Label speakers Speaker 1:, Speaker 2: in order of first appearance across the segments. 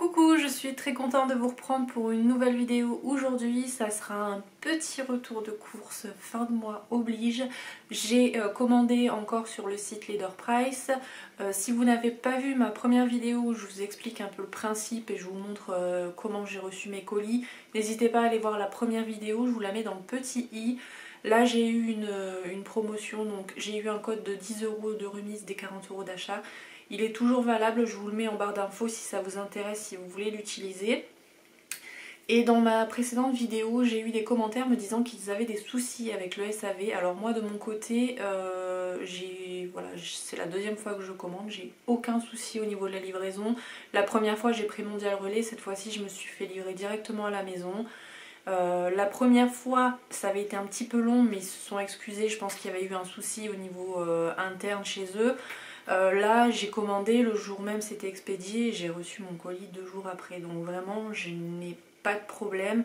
Speaker 1: Coucou, je suis très contente de vous reprendre pour une nouvelle vidéo aujourd'hui. Ça sera un petit retour de course fin de mois oblige. J'ai euh, commandé encore sur le site Leader Price. Euh, si vous n'avez pas vu ma première vidéo où je vous explique un peu le principe et je vous montre euh, comment j'ai reçu mes colis, n'hésitez pas à aller voir la première vidéo, je vous la mets dans le petit i. Là j'ai eu une, une promotion, donc j'ai eu un code de 10 euros de remise des 40 euros d'achat. Il est toujours valable, je vous le mets en barre d'infos si ça vous intéresse, si vous voulez l'utiliser. Et dans ma précédente vidéo, j'ai eu des commentaires me disant qu'ils avaient des soucis avec le SAV. Alors moi de mon côté, euh, c'est la deuxième fois que je commande, j'ai aucun souci au niveau de la livraison. La première fois j'ai pris Mondial Relais, cette fois-ci je me suis fait livrer directement à la maison. Euh, la première fois ça avait été un petit peu long mais ils se sont excusés, je pense qu'il y avait eu un souci au niveau euh, interne chez eux. Euh, là j'ai commandé, le jour même c'était expédié j'ai reçu mon colis deux jours après. Donc vraiment je n'ai pas de problème.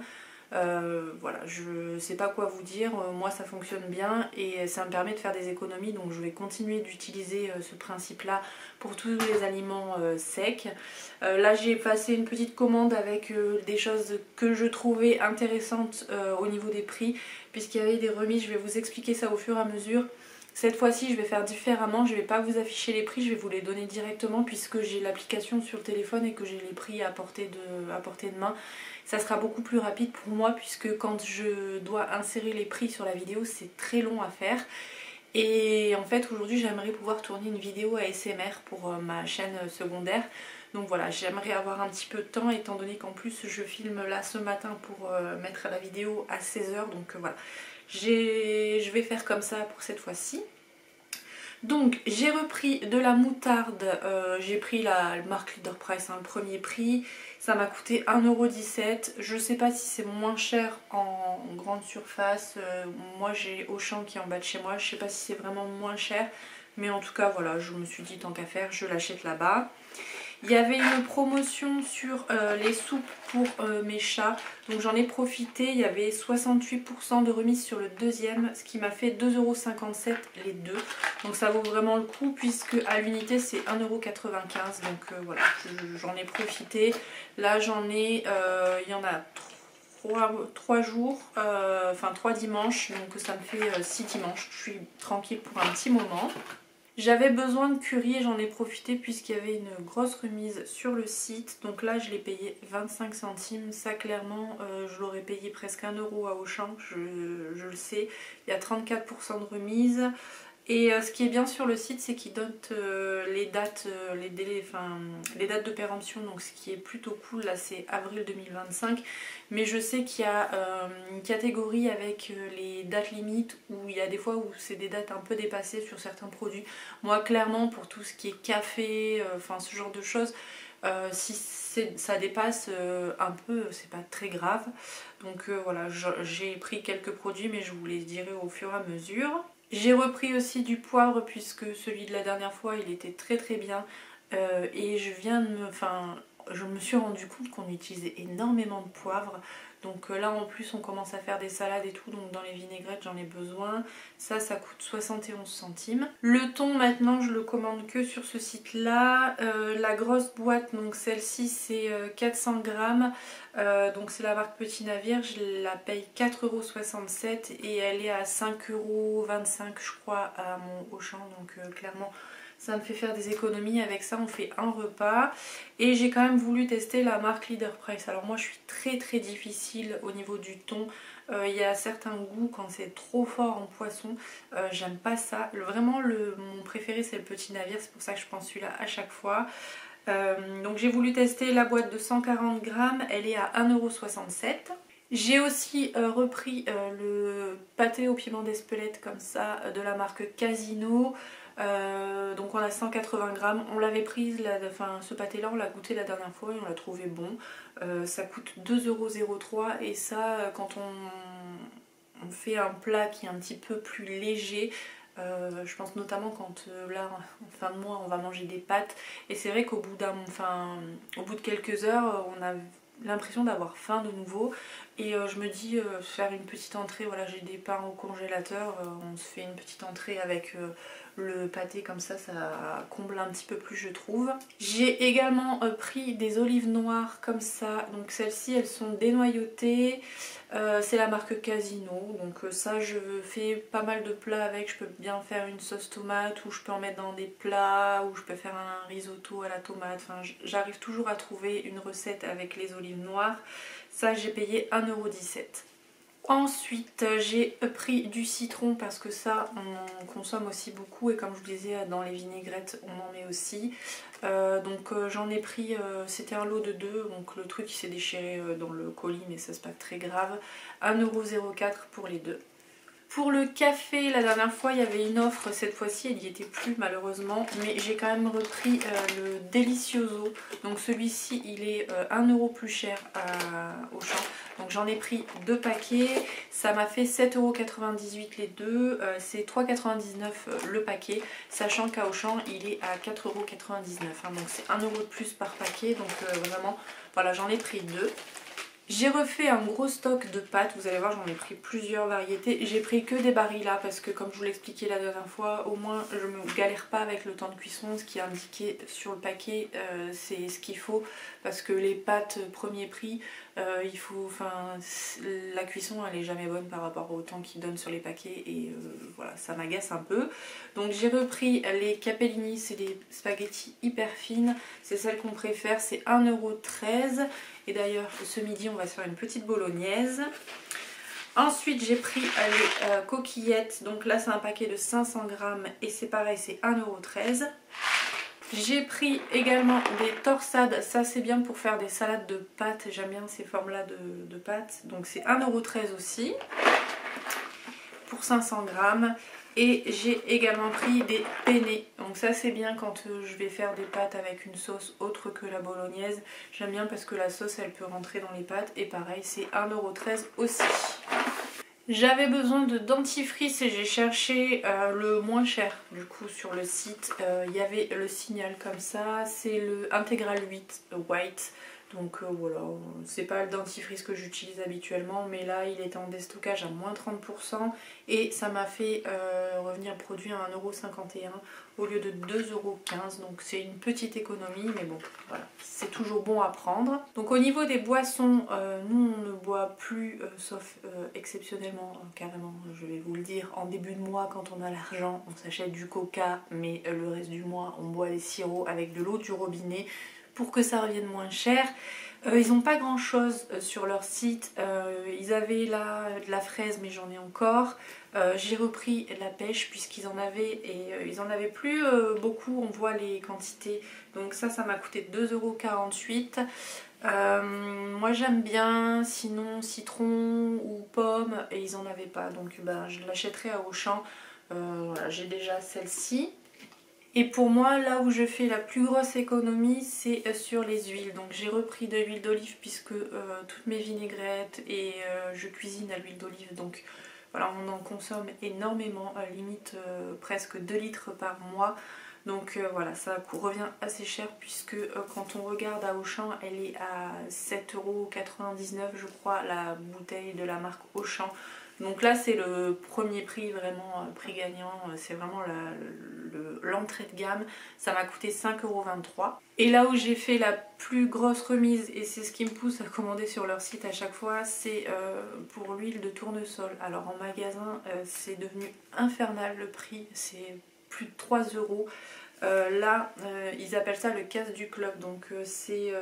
Speaker 1: Euh, voilà, je sais pas quoi vous dire, euh, moi ça fonctionne bien et ça me permet de faire des économies donc je vais continuer d'utiliser ce principe là pour tous les aliments secs. là j'ai passé une petite commande avec des choses que je trouvais intéressantes au niveau des prix puisqu'il y avait des remises, je vais vous expliquer ça au fur et à mesure. Cette fois-ci, je vais faire différemment. Je ne vais pas vous afficher les prix, je vais vous les donner directement puisque j'ai l'application sur le téléphone et que j'ai les prix à portée, de, à portée de main. Ça sera beaucoup plus rapide pour moi puisque quand je dois insérer les prix sur la vidéo, c'est très long à faire. Et en fait, aujourd'hui, j'aimerais pouvoir tourner une vidéo ASMR pour euh, ma chaîne secondaire. Donc voilà, j'aimerais avoir un petit peu de temps étant donné qu'en plus je filme là ce matin pour euh, mettre la vidéo à 16h. Donc euh, voilà, je vais faire comme ça pour cette fois-ci. Donc j'ai repris de la moutarde, euh, j'ai pris la marque Leader Price, hein, le premier prix, ça m'a coûté 1,17€, je sais pas si c'est moins cher en grande surface, euh, moi j'ai Auchan qui est en bas de chez moi, je sais pas si c'est vraiment moins cher, mais en tout cas voilà, je me suis dit tant qu'à faire, je l'achète là-bas. Il y avait une promotion sur euh, les soupes pour euh, mes chats. Donc j'en ai profité. Il y avait 68% de remise sur le deuxième. Ce qui m'a fait 2,57€ les deux. Donc ça vaut vraiment le coup puisque à l'unité c'est 1,95€. Donc euh, voilà, j'en ai profité. Là j'en ai, il y en a 3, jours, enfin 3 dimanches. Donc ça me fait 6 dimanches. Je suis tranquille pour un petit moment. J'avais besoin de curry et j'en ai profité puisqu'il y avait une grosse remise sur le site. Donc là je l'ai payé 25 centimes. Ça clairement euh, je l'aurais payé presque 1 euro à Auchan, je le sais. Il y a 34% de remise. Et euh, ce qui est bien sur le site, c'est qu'il donne euh, les dates, euh, les délais, enfin les dates de péremption, donc ce qui est plutôt cool. Là, c'est avril 2025. Mais je sais qu'il y a une catégorie avec les dates limites où il y a des fois où c'est des dates un peu dépassées sur certains produits. Moi, clairement, pour tout ce qui est café, enfin ce genre de choses, si ça dépasse un peu, c'est pas très grave. Donc voilà, j'ai pris quelques produits, mais je vous les dirai au fur et à mesure. J'ai repris aussi du poivre puisque celui de la dernière fois il était très très bien. Euh, et je viens de me... Enfin, je me suis rendu compte qu'on utilisait énormément de poivre donc euh, là en plus on commence à faire des salades et tout donc dans les vinaigrettes j'en ai besoin. Ça ça coûte 71 centimes. Le thon maintenant je le commande que sur ce site là. Euh, la grosse boîte donc celle-ci c'est 400 euh, grammes. donc c'est la marque Petit Navire. Je la paye 4,67€ et elle est à 5,25€ je crois à mon Auchan donc clairement ça me fait faire des économies. Avec ça, on fait un repas. Et j'ai quand même voulu tester la marque Leader Price. Alors moi, je suis très très difficile au niveau du thon. Euh, il y a certains goûts quand c'est trop fort en poisson. Euh, j'aime pas ça. vraiment, le, mon préféré, c'est le petit navire. C'est pour ça que je prends celui-là à chaque fois. Euh, donc j'ai voulu tester la boîte de 140 grammes. Elle est à 1,67€. J'ai aussi repris le pâté au piment d'Espelette comme ça de la marque Casino. Euh, donc on a 180 grammes. On l'avait prise, enfin ce pâté là on l'a goûté la dernière fois et on l'a trouvé bon. Euh, ça coûte 2,03€ et ça quand on, fait un plat qui est un petit peu plus léger, euh, je pense notamment quand là en fin de mois on va manger des pâtes et c'est vrai qu'au bout d'un enfin au bout de quelques heures on a l'impression d'avoir faim de nouveau et je me dis faire une petite entrée voilà j'ai des pains au congélateur on se fait une petite entrée avec le pâté comme ça, ça comble un petit peu plus je trouve. J'ai également euh, pris des olives noires comme ça, donc celles-ci elles sont dénoyautées, euh, c'est la marque Casino, donc euh, ça je fais pas mal de plats avec, je peux bien faire une sauce tomate ou je peux en mettre dans des plats ou je peux faire un risotto à la tomate, enfin j'arrive toujours à trouver une recette avec les olives noires, ça j'ai payé 1,17€. Ensuite j'ai pris du citron parce que ça on consomme aussi beaucoup et comme je vous disais dans les vinaigrettes on en met aussi. Euh, donc euh, j'en ai pris, euh, c'était un lot de deux donc le truc il s'est déchiré dans le colis mais ça c'est pas très grave. 1,04€ pour les deux. Pour le café, la dernière fois il y avait une offre, cette fois-ci elle n'y était plus malheureusement, mais j'ai quand même repris le Delicioso. Donc celui-ci il est 1€ euro plus cher au champ. Donc j'en ai pris deux paquets, ça m'a fait 7,98€ les deux, euh, c'est 3,99€ euh, le paquet, sachant qu'à Auchan il est à 4,99€, hein. donc c'est 1€ de plus par paquet, donc euh, vraiment voilà j'en ai pris deux. J'ai refait un gros stock de pâtes, vous allez voir j'en ai pris plusieurs variétés. J'ai pris que des là parce que comme je vous l'expliquais la dernière fois, au moins je me galère pas avec le temps de cuisson. Ce qui est indiqué sur le paquet euh, c'est ce qu'il faut parce que les pâtes premier prix, euh, il faut, enfin la cuisson elle est jamais bonne par rapport au temps qu'ils donnent sur les paquets et euh, voilà ça m'agace un peu. Donc j'ai repris les capellini, c'est des spaghettis hyper fines, c'est celles qu'on préfère, c'est 1,13€ et d'ailleurs, ce midi, on va se faire une petite bolognaise. Ensuite, j'ai pris les euh, coquillettes. Donc là, c'est un paquet de 500 grammes et c'est pareil, c'est 1,13€. J'ai pris également des torsades. Ça, c'est bien pour faire des salades de pâtes. J'aime bien ces formes-là de, de, pâtes. Donc c'est 1,13€ aussi pour 500 grammes. Et j'ai également pris des penne. Donc ça c'est bien quand euh, je vais faire des pâtes avec une sauce autre que la bolognaise. J'aime bien parce que la sauce elle peut rentrer dans les pâtes. Et pareil c'est 1,13€ aussi. J'avais besoin de dentifrice et j'ai cherché euh, le moins cher du coup sur le site. Euh, il y avait le signal comme ça, c'est le Integral 8 White. Donc euh, voilà, c'est pas le dentifrice que j'utilise habituellement, mais là il était en déstockage à moins 30% et ça m'a fait euh, revenir produit à 1,51€ au lieu de 2,15€. Donc c'est une petite économie, mais bon, voilà, c'est toujours bon à prendre. Donc au niveau des boissons, euh, nous on ne boit plus, sauf exceptionnellement, carrément, je vais vous le dire, en début de mois quand on a l'argent, on s'achète du coca, mais le reste du mois on boit les sirops avec de l'eau du robinet pour que ça revienne moins cher. Euh, ils n'ont pas grand chose euh, sur leur site. Euh, ils avaient là de la fraise, mais j'en ai encore. J'ai repris la pêche puisqu'ils en avaient et ils en avaient plus beaucoup. On voit les quantités. Donc ça, ça m'a coûté 2,48€. moi j'aime bien, sinon citron ou pomme et ils en avaient pas donc ben, je l'achèterai à Auchan. voilà, j'ai déjà celle-ci. Et pour moi, là où je fais la plus grosse économie, c'est euh, sur les huiles. Donc j'ai repris de l'huile d'olive puisque euh, toutes mes vinaigrettes et euh, je cuisine à l'huile d'olive. Donc voilà, on en consomme énormément, limite presque 2 litres par mois. Donc voilà, ça revient assez cher puisque quand on regarde à Auchan, elle est à 7,99€ je crois, la bouteille de la marque Auchan. Donc là c'est le premier prix, vraiment prix gagnant, c'est vraiment l'entrée de gamme, ça m'a coûté 5,23€. Et là où j'ai fait la plus grosse remise, et c'est ce qui me pousse à commander sur leur site à chaque fois, c'est euh, pour l'huile de tournesol. Alors en magasin, euh, c'est devenu infernal le prix, c'est plus de 3 euros. Euh, là, ils appellent ça le casse du club, donc c'est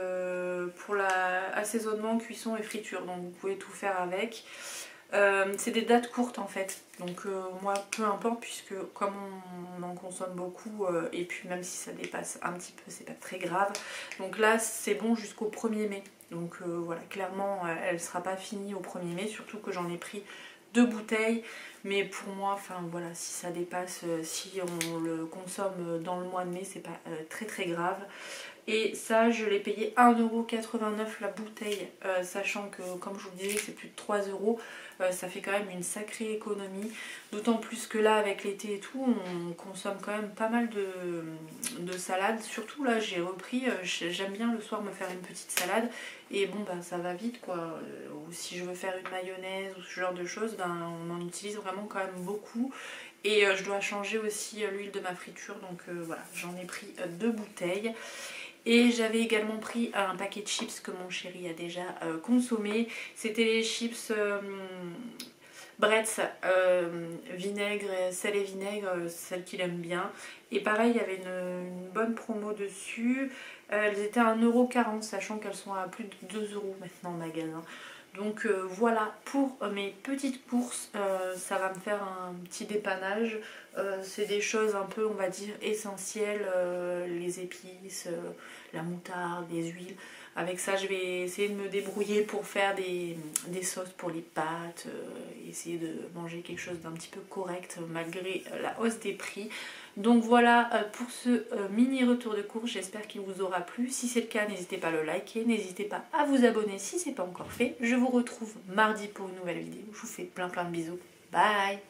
Speaker 1: pour l'assaisonnement, cuisson et friture, donc vous pouvez tout faire avec. Euh, c'est des dates courtes en fait, donc euh, moi peu importe puisque comme on, en consomme beaucoup euh, et puis même si ça dépasse un petit peu c'est pas très grave. Donc là c'est bon jusqu'au 1er mai, donc voilà clairement elle sera pas finie au 1er mai, surtout que j'en ai pris deux bouteilles mais pour moi enfin voilà si ça dépasse, si on le consomme dans le mois de mai c'est pas très très grave. Et ça, je l'ai payé 1,89€ la bouteille, sachant que, comme je vous disais, c'est plus de 3 euros. Euh, ça fait quand même une sacrée économie. D'autant plus que là, avec l'été et tout, on consomme quand même pas mal de, de salades. Surtout là, j'ai repris, euh, j'aime bien le soir me faire une petite salade. Et bon, ben ça va vite quoi. Euh, ou si je veux faire une mayonnaise ou ce genre de choses, ben, on en utilise vraiment quand même beaucoup. Et je dois changer aussi l'huile de ma friture, donc voilà, j'en ai pris deux bouteilles. Et j'avais également pris un paquet de chips que mon chéri a déjà consommé. C'était les chips Bretz, euh, vinaigre, sel et vinaigre, celle qu'il aime bien. Et pareil, il y avait une, bonne promo dessus. Euh, elles étaient à 1,40€, sachant qu'elles sont à plus de 2€ maintenant en magasin. Donc euh, voilà pour mes petites courses, ça va me faire un petit dépannage. C'est des choses un peu, on va dire, essentielles, les épices, la moutarde, les huiles. Avec ça, je vais essayer de me débrouiller pour faire des, sauces pour les pâtes, euh, essayer de manger quelque chose d'un petit peu correct malgré la hausse des prix. Donc voilà euh, pour ce euh, mini retour de course, j'espère qu'il vous aura plu. Si c'est le cas, n'hésitez pas à le liker, n'hésitez pas à vous abonner si ce n'est pas encore fait. Je vous retrouve mardi pour une nouvelle vidéo. Je vous fais plein plein de bisous. Bye